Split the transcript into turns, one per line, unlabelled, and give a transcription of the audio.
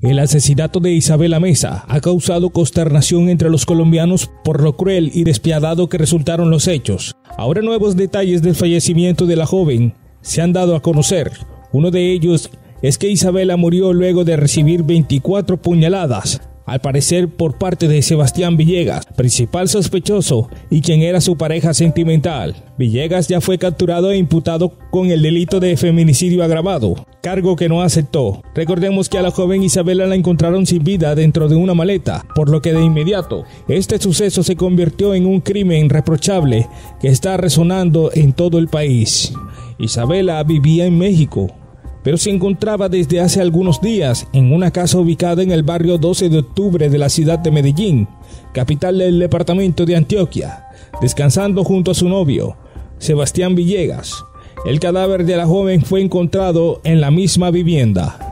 El asesinato de Isabela Mesa ha causado consternación entre los colombianos por lo cruel y despiadado que resultaron los hechos. Ahora nuevos detalles del fallecimiento de la joven se han dado a conocer. Uno de ellos es que Isabela murió luego de recibir 24 puñaladas al parecer por parte de Sebastián Villegas, principal sospechoso y quien era su pareja sentimental. Villegas ya fue capturado e imputado con el delito de feminicidio agravado, cargo que no aceptó. Recordemos que a la joven Isabela la encontraron sin vida dentro de una maleta, por lo que de inmediato este suceso se convirtió en un crimen reprochable que está resonando en todo el país. Isabela vivía en México, pero se encontraba desde hace algunos días en una casa ubicada en el barrio 12 de octubre de la ciudad de Medellín, capital del departamento de Antioquia, descansando junto a su novio, Sebastián Villegas. El cadáver de la joven fue encontrado en la misma vivienda.